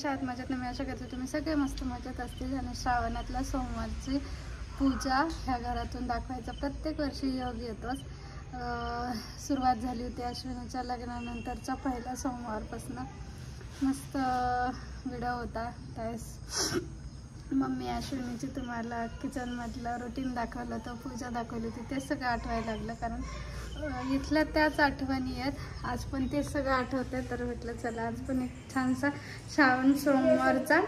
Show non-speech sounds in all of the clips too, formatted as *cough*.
कशा आहात मजेत मी अशा करते तुम्ही सगळे मस्त मजेत असतील. आणि श्रावणातल्या सोमवारची पूजा ह्या घरातून दाखवायचा. प्रत्येक वर्षी योग येतोच. सुरुवात झाली होती अश्विनीच्या लग्नानंतरच्या पहिल्या सोमवारपासून. मस्त व्हिडिओ होता. त्यास मम्मी अश्विनीची तुम्हाला किचनमधलं रुटीन दाखवलं होतं पूजा दाखवली होती ते सगळं आठवायला लागलं कारण इथल्या त्याच आठवणी आहेत. आज पण ते सगळं आठवते तर म्हटलं चला आज पण एक छानसा श्रावण सोमवारचा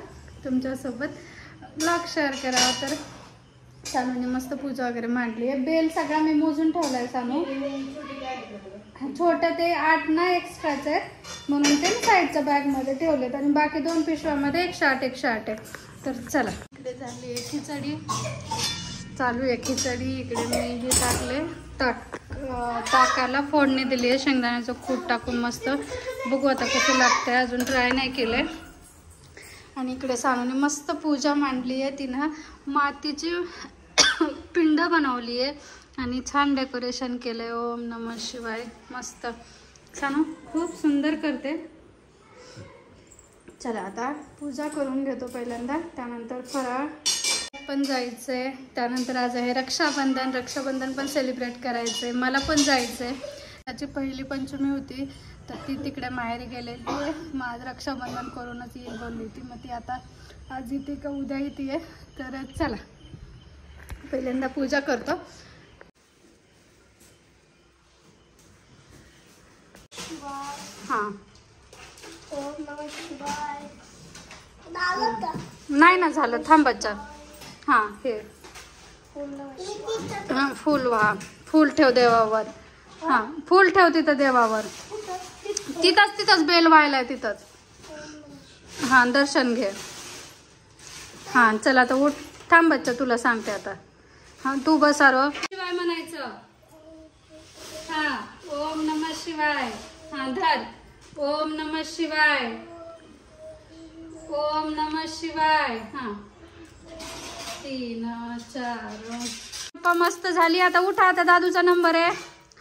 तुमच्यासोबत ब्लॉग शेअर करावा. तर सानूने मस्त पूजा वगैरे मांडली आहे. बेल सगळा मी मोजून ठेवला आहे सानू. छोटं ते आठ ना एक्स्ट्राच आहेत म्हणून ते साईडच्या बॅगमध्ये ठेवलेत आणि बाकी दोन पिशव्यामध्ये एकशे आठ एकशे आठ आहे. तर चला. इकडे झाली आहे खिचडी. चालू आहे खिचडी. इकडे मी हे टाकले ताक ताकाला फोडणी दिली आहे. शेंगदाण्याचं कूट टाकून मस्त. बघू आता कसं लागतंय. अजून ट्राय नाही केलंय. आणि इकडे सानूने मस्त पूजा मांडली आहे. तिनं मातीची *coughs* पिंड बनवली आहे. आणि छान डेकोरेशन केलं आहे ओम नम शिवाय. मस्त. सानू खूप सुंदर करते. चला आता पूजा करून घेतो पहिल्यांदा त्यानंतर फराळ पण जायचंय. त्यानंतर आज आहे रक्षाबंधन रक्षाबंधन पण सेलिब्रेट करायचंय. मला पण जायचंय. त्याची पहिली पंचमी होती तर ती तिकडे माहेरी गेलेली आहे. मग आज रक्षाबंधन करूनच येईल बोलली होती. मग ती आता आज येते का उद्या येते आहे. तर चला पहिल्यांदा पूजा करतो. हां. नाही ना झालं. थांब बच्चा. हां हे. हां फुल व्हा. फुल ठेव देवावर. हां फुल ठेव तिथं देवावर. तिथंच तिथंच बेल व्हायला तिथंच. हां दर्शन घे. हां चला आता उठ. थांब बच्चा तुला सांगते आता. हां तू बसारो शिवाय म्हणायचं. हां ओम नम शिवाय. हां धर. ओम नम शिवाय. ओम नम शिवाय. हां. तीन चार. मस्त झाली. आता उठा. आता दादूचा नंबर आहे.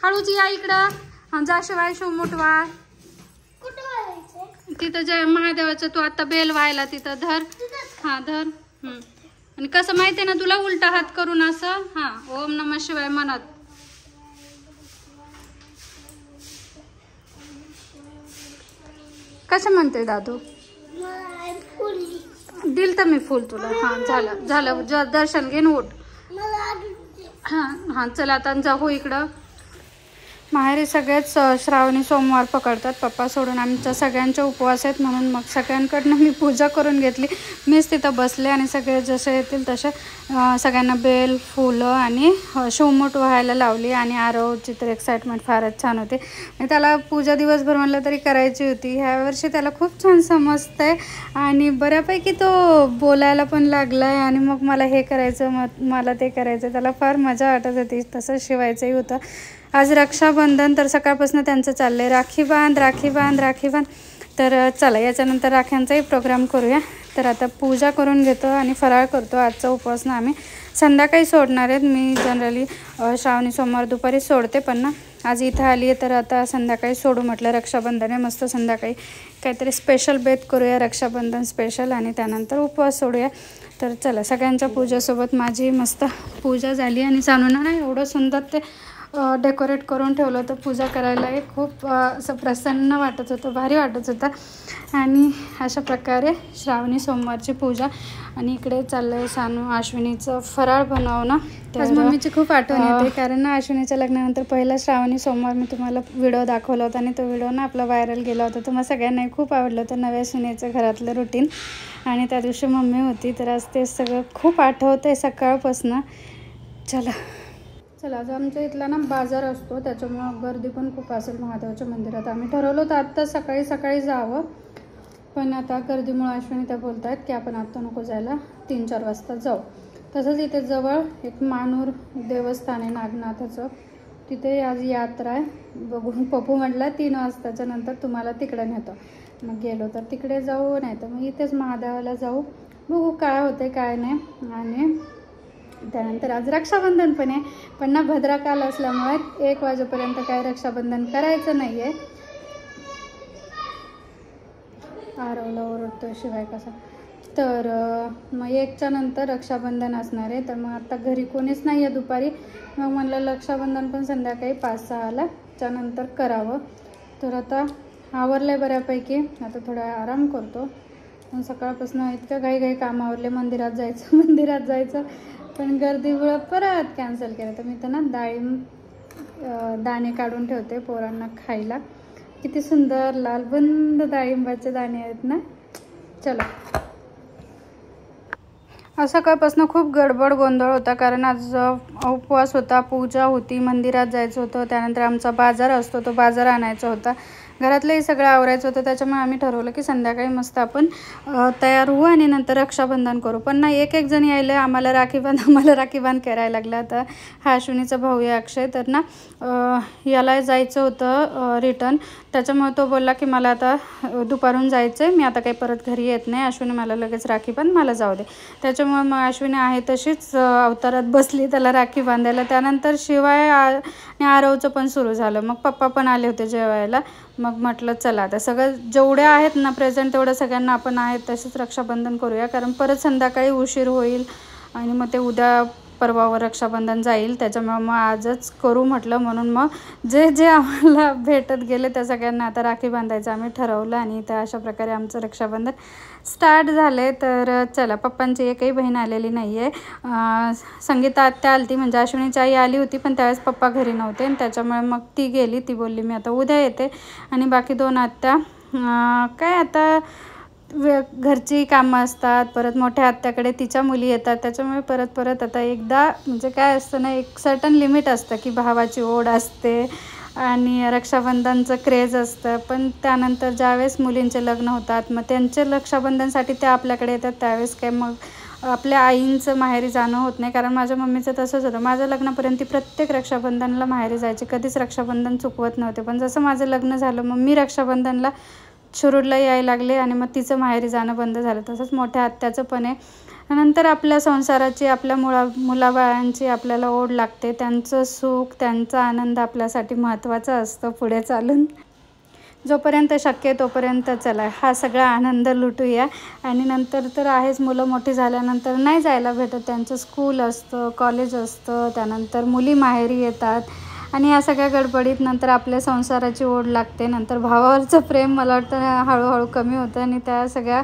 हळूच या इकडं. हा जा शिवाय शिवमुठवा तिथं जय महादेवाचं तू आता बेल व्हायला तिथं धर. हा धर. हम्म. आणि कसं माहितीये ना तुला उलटा हात करून असं. हा ओम नम शिवाय म्हणत. कसं म्हणते दादू? दिल तर मी फुल तुला. हा झालं झालं. दर्शन घेऊन उठ. हां हां चला आता जाऊ इकडं. माहेरी सगळेच श्रावणी सोमवार पकडतात. पप्पा सोडून आमच्या सगळ्यांचे उपवास आहेत म्हणून मग सगळ्यांकडनं मी पूजा करून घेतली. मीच तिथं बसले आणि सगळे जसे येतील तसे सगळ्यांना बेल फुलं आणि शोमूट शिवमूठ व्हायला लावली आणि आरवची तर एक्साइटमेंट फारच छान होती. आणि त्याला पूजा दिवसभर म्हणलं तरी करायची होती. ह्या वर्षी त्याला खूप छान समजतं आहे आणि बऱ्यापैकी तो बोलायला पण लागला आहे आणि मग मला हे करायचं मग मला ते करायचं त्याला फार मजा वाटत होती. तसं शिवायचंही होतं. आज रक्षाबंधन तर सकाळपासून त्यांचं चाललंय राखी बांध राखी बांध राखी बांध तर चला याच्यानंतर राख्यांचाही प्रोग्राम करूया. तर आता पूजा करून घेतो आणि फराळ करतो. आजचा उपवासनं आम्ही संध्याकाळी सोडणार आहेत. मी जनरली श्रावणी सोमवार दुपारी सोडते पण ना आज इथं आली आहे तर आता संध्याकाळी सोडू म्हटलं रक्षाबंधन आहे. मस्त संध्याकाळी काहीतरी स्पेशल बेत करूया रक्षाबंधन स्पेशल आणि त्यानंतर उपवास सोडूया. तर चला सगळ्यांच्या पूजेसोबत माझी मस्त पूजा झाली. आणि सानूना ना एवढं सुंदर ते डेकोरेट करून ठेवलं होतं पूजा करायलाही. खूप असं प्रसन्न वाटत होतं भारी वाटत होतं. आणि अशा प्रकारे श्रावणी सोमवारची पूजा. आणि इकडे चाललं आहे सानू अश्विनीचं फराळ बनवणं. आज मम्मीची खूप आठवण येते कारण ना अश्विनीच्या लग्नानंतर पहिला श्रावणी सोमवार मी तुम्हाला व्हिडिओ दाखवला होता. आणि तो व्हिडिओ ना आपला व्हायरल गेला होता. तर मग सगळ्यांनाही खूप आवडलं होतं नव्या सुनेचं घरातलं रुटीन आणि त्या दिवशी मम्मी होती तर आज ते सगळं खूप आठवतं आहे सकाळपासनं. चला. चला आज आमच्या इथला ना बाजार असतो त्याच्यामुळं गर्दी पण खूप असेल महादेवाच्या मंदिरात. आम्ही ठरवलं तर आत्ता सकाळी सकाळी जावं पण आता गर्दीमुळं अश्विनी त्या बोलत आहेत की आपण आत्ता नको जायला तीन चार वाजता जाऊ. तसंच इथे जवळ एक मानूर देवस्थान आहे नागनाथाचं. तिथे आज यात्रा आहे. बघून पप्पू म्हटलं तीन वाजताच्या नंतर तुम्हाला तिकडे नेतो. मग गेलो तर तिकडे जाऊ नाही तर मग इथेच महादेवाला जाऊ. बघू काय होते काय नाही. आणि त्यानंतर आज रक्षाबंधन पण आहे. पण ना भद्राकाल असल्यामुळे एक वाजेपर्यंत काय रक्षाबंधन करायचं नाही आहे आरवला ओरडतोय शिवाय कसा. तर मग एकच्या नंतर रक्षाबंधन असणार आहे. तर मग आता घरी कोणीच नाही आहे दुपारी. मग म्हणलं रक्षाबंधन पण संध्याकाळी पाच सहाला त्यानंतर करावं. तर आता आवरलं आहे बऱ्यापैकी. आता थोडा आराम करतो. पण सकाळपासून इतकं काही काही काम आवरले मंदिरात जायचं *laughs* मंदिरात जायचं. पण गर्दीमुळं परत कॅन्सल केलं. तर मी त्यांना डाळिंब दाणे काढून ठेवते पोरांना खायला. किती सुंदर लालबंद डाळिंबाचे दाणे आहेत ना? चला. आज सकाळपासून खूप गडबड गोंधळ होता कारण आज उपवास होता पूजा होती मंदिरात जायचं होतं. त्यानंतर आमचा बाजार असतो तो बाजार आणायचा होता. घरातलंही सगळं आवरायचं होतं त्याच्यामुळे आम्ही ठरवलं की संध्याकाळी मस्त आपण तयार होऊ आणि नंतर रक्षाबंधन करू. पण ना एक एक जण यायला आम्हाला राखी बांध *laughs* आम्हाला राखी बांध करायला लागला. आता हा अश्विनीचा भाऊ आहे अक्षय तर ना याला जायचं होतं रिटर्न त्याच्यामुळे तो बोलला की मला आता दुपारून जायचं आहे मी आता काही परत घरी येत नाही अश्विनी मला लगेच राखी बांध मला जाऊ दे. त्याच्यामुळे मग अश्विनी आहे तशीच अवतारात बसली त्याला राखी बांधायला. त्यानंतर शिवाय आ- आणि आरवचं पण सुरू झालं. मग पप्पा पण आले होते जेवायला. मग म्हटलं चला आता सगळं जेवढ्या आहेत ना प्रेझेंट तेवढ्या सगळ्यांना आपण आहेत तसेच रक्षाबंधन करूया. कारण परत संध्याकाळी उशीर होईल आणि मग ते उद्या परवावर रक्षाबंधन जाईल त्याच्यामुळे मग आजच करू म्हटलं. म्हणून मग जे जे आम्हाला *laughs* भेटत गेले त्या सगळ्यांना आता राखी बांधायचं आम्ही ठरवलं आणि त्या अशा प्रकारे आमचं रक्षाबंधन स्टार्ट झाले तर चला पप्पांची एकही बहीण आलेली नाही आहे संगीता आत्या आली म्हणजे अश्विनीची आई आली होती पण त्यावेळेस पप्पा घरी नव्हते आणि त्याच्यामुळे मग ती गेली. ती बोलली मी आता उद्या येते. आणि बाकी दोन आत्या काय आता वे घरची कामं असतात परत मोठ्या आत्याकडे तिच्या मुली येतात त्याच्यामुळे परत परत आता एकदा म्हणजे काय असतं ना एक सर्टन लिमिट असतं की भावाची ओढ असते आणि रक्षाबंधनचं क्रेज असतं. पण त्यानंतर ज्यावेळेस मुलींचे लग्न होतात मग त्यांचे रक्षाबंधनसाठी ते आपल्याकडे येतात त्यावेळेस काय मग आपल्या आईंचं माहेरी जाणं होत नाही. कारण माझ्या मम्मीचं तसंच होतं. माझ्या लग्नापर्यंत ती प्रत्येक रक्षाबंधनला माहेरी जायची. कधीच रक्षाबंधन चुकवत नव्हते. पण जसं माझं लग्न झालं मग मी रक्षाबंधनला शिरूरला यायला लागले आणि मग तिचं माहेरी जाणं बंद झालं. तसंच मोठ्या आत्याचं पण आहे. नंतर आपल्या संसाराची आपल्या मुळा मुलाबाळांची आपल्याला ओढ लागते. त्यांचं सुख त्यांचा आनंद आपल्यासाठी महत्त्वाचा असतो पुढे चालून. जोपर्यंत शक्य आहे तोपर्यंत चला. हा सगळा आनंद लुटूया. आणि नंतर तर आहेच मुलं मोठी झाल्यानंतर नाही जायला भेटत. त्यांचं स्कूल असतं कॉलेज असतं. त्यानंतर मुली माहेरी येतात. आणि या सगळ्या गडबडीत नंतर आपल्या संसाराची ओढ लागते. नंतर भावावरचं प्रेम मला वाटतं हळूहळू कमी होतं आणि त्या सगळ्या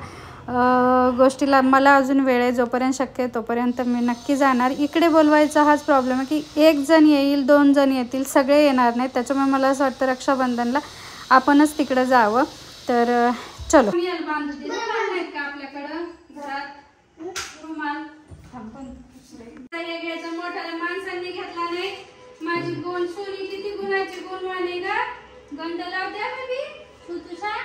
गोष्टीला मला अजून वेळ आहे. जोपर्यंत शक्य आहे तोपर्यंत मी नक्की जाणार. इकडे बोलवायचा हाच प्रॉब्लेम आहे की एक जण येईल दोन जण येतील सगळे येणार नाहीत. त्याच्यामुळे मला असं वाटतं रक्षाबंधनला आपणच तिकडं जावं. तर चलो. आपल्याकडं? घरात? रुमाल? मोठ्याला माणसांनी घेतला नाही. माझी गोण सोनी किती गुणाची गुणवाणी ग? गंध लावते बेबी तू तुझा?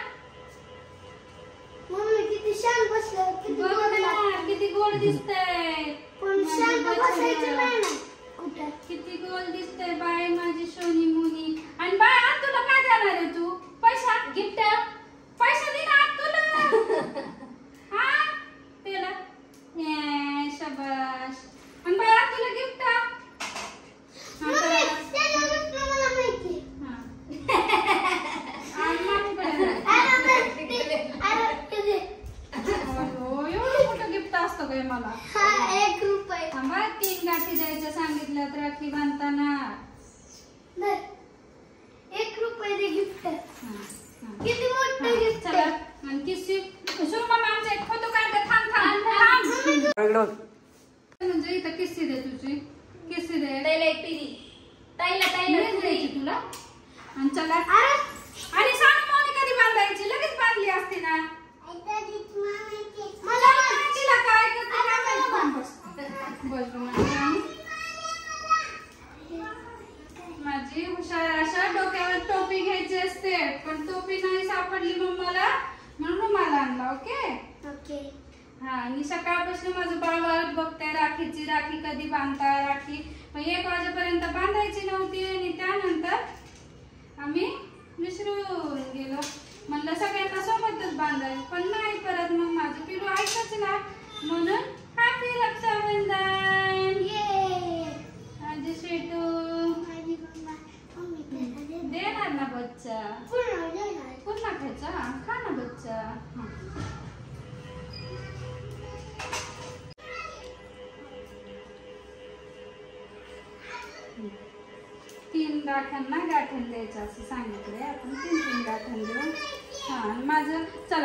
मम्मी किती शांत बसलं किती बघ गोड. ना, किती गोड दिसतंय. पण माझी शांत बच्चू. बसायचं नाही ना? कुठं? किती गोल दिसतंय बाय माझी सोनी मुनी. आणि बाय आज तुला काय देणार आहे तू पैसा गिफ्ट पैसा दे ना आज तुला हा पेला ये, शाबाश आणि बाय आज तुला गिफ्ट मम्मी त्याला नसलं मला माहिती अरे ते- अरे ते- एवढं मोठं काय मला. हा एक रुपये. थांबा तीन गाठी द्यायच्या सांगितलं राखी बांधताना.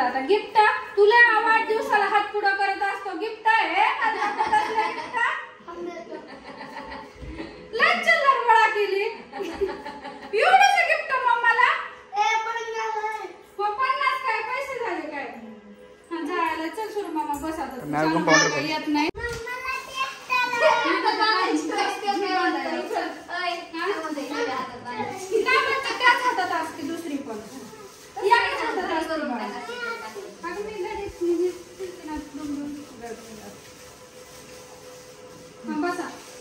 माझं चला आता गिफ्ट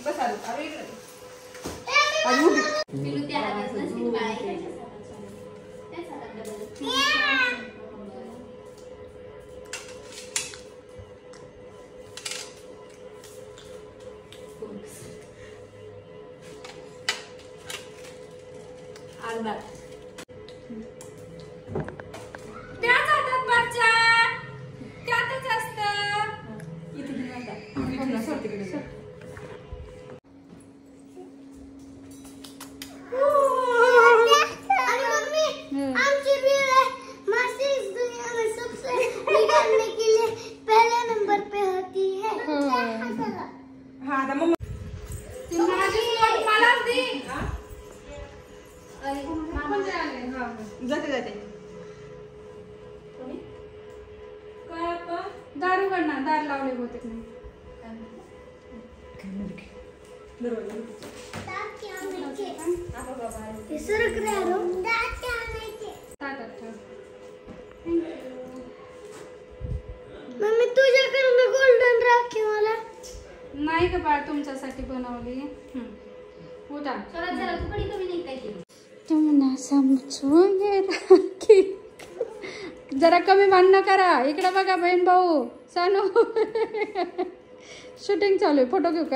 बसा बस आलो अरे इकडे. मम्मी तुझ्याकडनं गोल्डन राखी मला. नाही का बाळ तुमच्यासाठी बनवली. उठा. तुम्हाला समजून घे राखी. जरा कमी भांडणं करा. इकडे बघा बहीण भाऊ सानू. *laughs* शूटिंग चालू आहे. फोटो घेऊ का?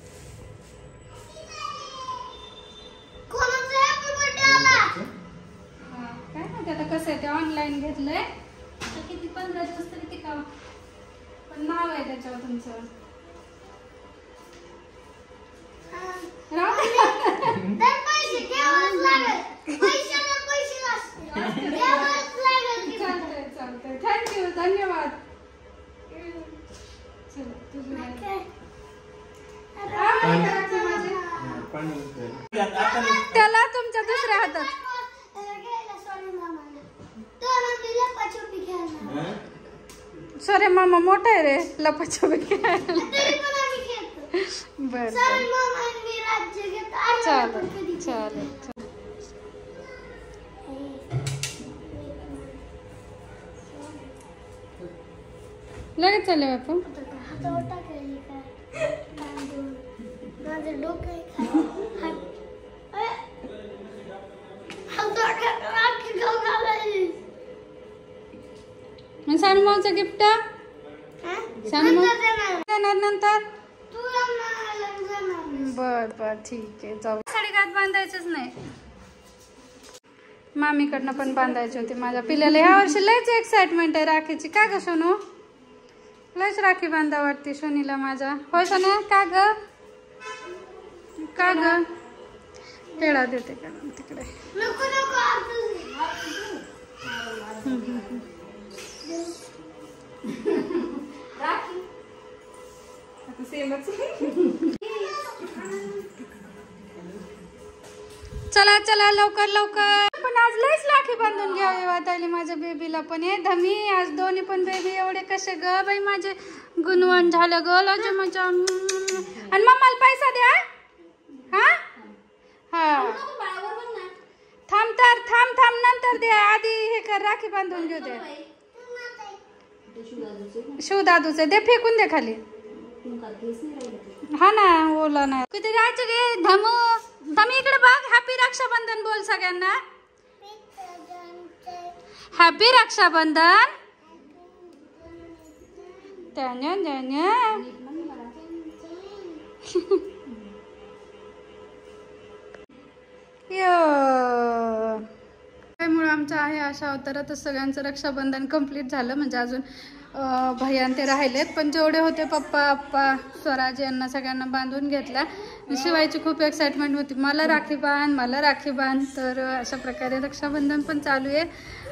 ते ऑनलाईन घेतलंय. आता किती? पंधरा दिवस तरी टिकावं. पण नाव आहे त्याच्यावर तुमचं. हा. तर चालतंय चालतंय. थँक्यू धन्यवाद. त्याला तुमच्या दुसऱ्या हातात घ्यायला sorry मामाला. तर आम्ही लपाछपी खेळणार. सॉरी मामा मोठा आहे रे लपाछपी खेळायला तरी पण आम्ही खेळतो. बर Sorry मामा, मी राज्य घेतो. अरे आपण कधी चालेल खेळतो. चालेल लगेच चालले बापू। मावचं गिफ्ट हा? नंतर नंतर? म्हणायला जाणार नाही. बर बर ठीक आहे जाऊ साडीघात बांधायचंच नाही. मामीकडनं पण बांधायची होती माझ्या पिल्याला. ह्या वर्षी लयच एक्साइटमेंट आहे राखीची. का ग सोनू? लयच राखी बांधा वाटते सोनीला माझ्या. होय सोन्या का ग? का ग? पेढा देते का तिकडे? आता सेमच चला चला लवकर लवकर. पण आज लयच राखी बांधून घ्यावी वाटायली माझ्या बेबीला पण. हे धमी आज दोन्ही पण बेबी एवढे कसे ग बाई माझे. गुणवण झालं ग लज मजा. आणि मम्माला पैसा द्या. हा? हा. थांब तर थांब थांब नंतर दे आधी हे कर राखी बांधून घेऊ दे. शिव दादूचे. दे फेकून दे खाली. हा ना ओला ना किती राहायचं गे? धमू. धमी इकडे बघ. हॅपी रक्षाबंधन बोल सगळ्यांना. हॅपी रक्षाबंधन. त्याने त्याने त्यामुळे आमचं आहे अशा अवतारातच सगळ्यांचं रक्षाबंधन कंप्लीट झालं. म्हणजे अजून भैयान ते राहिलेत पण जेवढे होते पप्पा आप्पा स्वराज यांना सगळ्यांना बांधून घेतला. शिवायची खूप एक्साइटमेंट होती. मला राखी बांध मला राखी बांध. तर अशा प्रकारे रक्षाबंधन पण चालू आहे.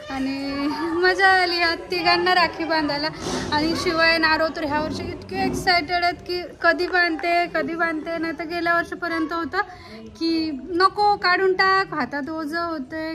आणि मजा आली या तिघांना राखी बांधायला. आणि शिवाय नारो तर ह्या वर्षी इतके एक्सायटेड आहेत की कधी बांधते कधी बांधते नाही तर गेल्या वर्षीपर्यंत होतं की नको काढून टाक हातात ओझं होते